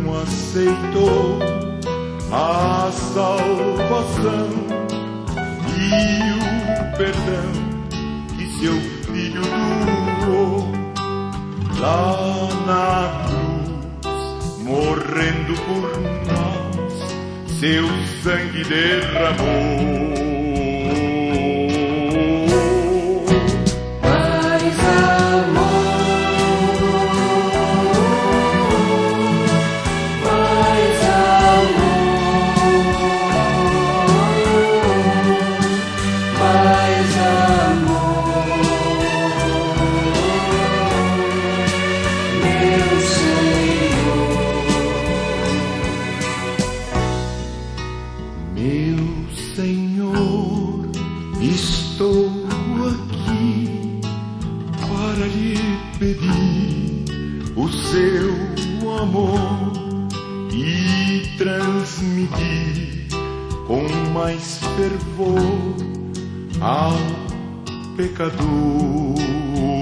não aceitou a salvação e o perdão que seu filho doou lá na cruz, morrendo por nós, seu sangue derramou. Estou aqui para lhe pedir o seu amor e transmitir com mais fervor ao pecador.